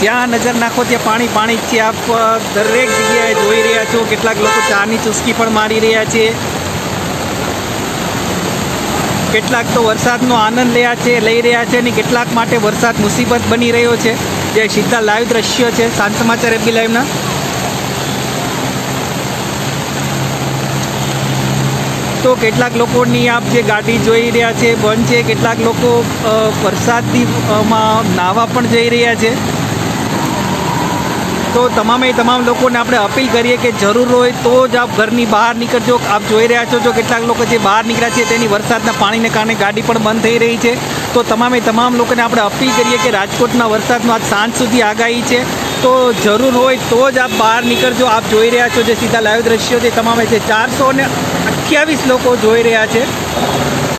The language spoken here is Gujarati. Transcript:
જ્યાં નજર નાખો, ત્યાં પાણી પાણી છે. આપ દરેક જગ્યાએ જોઈ રહ્યા છો, કેટલાક લોકો ચાની ચુસ્કી પણ મારી રહ્યા છે. કેટલાક તો વરસાદનો આનંદ લયા છે, લઈ રહ્યા છે અને કેટલાક માટે વરસાદ મુસીબત બની રહ્યો છે. જે સીધા લાઈવ દ્રશ્યો છે. સાંજ સમાચાર એબી લાઈવના. તો કેટલાક લોકોની આપ જે ગાડી જોઈ રહ્યા છે, બંધ છે. કેટલાક લોકો વરસાદથી માં પણ જઈ રહ્યા છે. તો તમામે તમામ લોકોને આપણે અપીલ કરીએ કે જરૂર હોય તો જ આપ ઘરની બહાર નીકળજો. આપ જોઈ રહ્યા છો જો કેટલાક લોકો જે બહાર નીકળ્યા છે તેની વરસાદના પાણીને કારણે ગાડી પણ બંધ થઈ રહી છે. તો તમામે તમામ લોકોને આપણે અપીલ કરીએ કે રાજકોટના વરસાદનો આજ સાંજ સુધી આગાહી છે. તો જરૂર હોય તો જ આપ બહાર નીકળજો. આપ જોઈ રહ્યા છો જે સીધા લાઈવ દ્રશ્યો છે તમામે છે ચારસો ને અઠ્યાવીસ લોકો જોઈ રહ્યા છે.